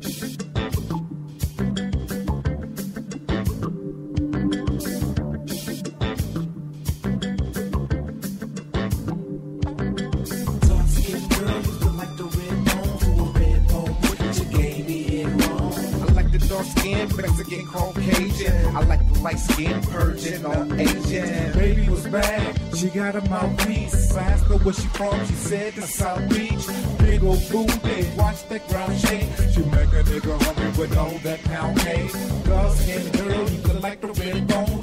Thank you. Dark skin, Mexican, Caucasian. I like the light skin, Persian or Asian. Baby was bad, she got a mouthpiece. I asked her where she from, she said the South Beach. Big old booty, watch that ground shake. She make a nigga hungry with all that pound cake. Dark skin girl, you look like the red bone.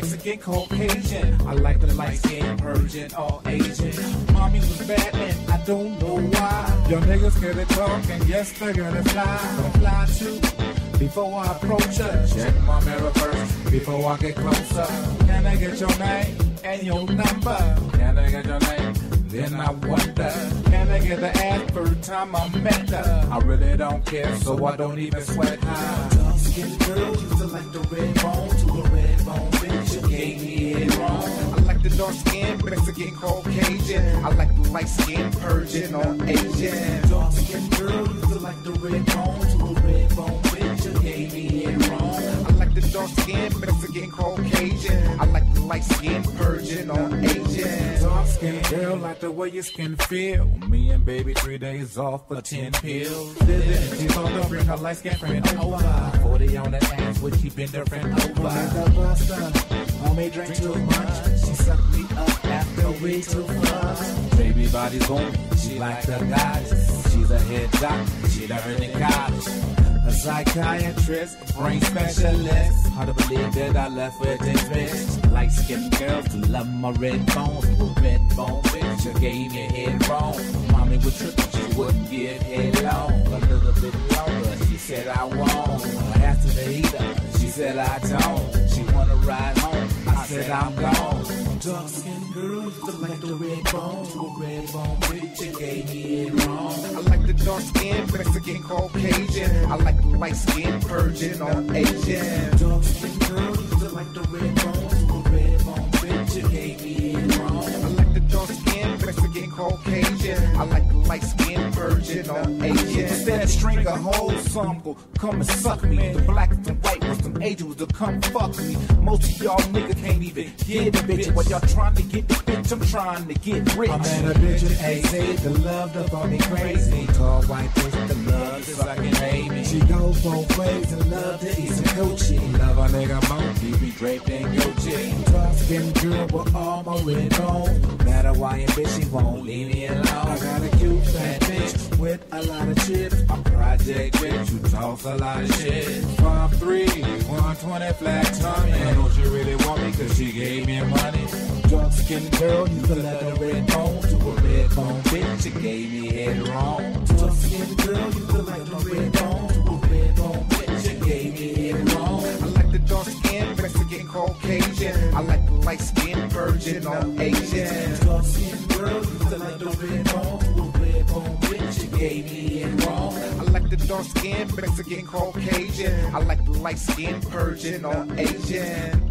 Mexican, Caucasian. I like the light skin, Persian or Asian. Mommy was bad and I don't know why. Your niggas get it talking, yes, they're gonna fly. Gonna fly too. Before I approach her, check my mirror first. Before I get closer, can I get your name and your number? Can I get your name? Then I wonder, can I get the ass first time I met her? I really don't care, so I don't even sweat. Dark skinned girl used to like the red bone to a red bone the dark skin, Mexican, Caucasian. I like the light skin, Persian or Asian. Dark skinned girl to like the red bone to a red bone bitch. You gave me it wrong. I like the dark skin, Mexican, Caucasian. I like the light skin, Persian or Asian. Dark skin girl, like the way your skin feel. Me and baby three days off for ten pills. She's on the bring her light skin friend oh, over. Forty on that ass, would she bend her friend oh, over? The buster, drink too much. She sucked me up after we too much. Baby body's on she like the guys. She's a head doctor, she learned in college. A psychiatrist, brain specialist. Hard to believe that I left with this bitch. Light skinned girls to love my red bones. A red bone bitch, you gave me head wrong. Mommy was tripping, she wouldn't give head long. A little bit longer, she said I won't. To eat her, she said I don't. I'm gone. Dark skinned girl used to like the red bone. To a red bone bitch, you gave me it wrong. I like the dark skin, Mexican, Caucasian. I like the light skin, Persian or Asian. Dark skinned girl used to like the red bone. To a red bone bitch, you gave me it wrong. I like the dark skin, Mexican, Caucasian. I like the light skin, Persian or Asian. Instead string a whole sample, come and suck me. The black and white was some angels to come fuck me. Most of y'all niggas can't even get a bitch. While y'all trying to get the bitch, I'm trying to get rich. I met a bitch in AZ, the love that brought me crazy. Tall white bitch, the love is fucking hate me. She go both ways and love to eat some coochie. Love a nigga monkey, be draped in Gucci. Dark skin girl with all my red bones. Matter why and bitch, she won't leave me alone. I got with a lot of chips. I'm project bitch, who talks a lot of shit. Five three, 120 flat tummy. I know she really want me cause she gave me money. Dark skinned girl, you could let a red bone to a red bone bitch. You gave me head wrong. Dark skinned girl, you could let a red bone to a red bone bitch. You gave me head wrong. I like the dark skin, Mexican, Caucasian. I like the light skinned Persian or Asian. I like the dark skin, Mexican, Caucasian. I like the light skin, Persian or Asian.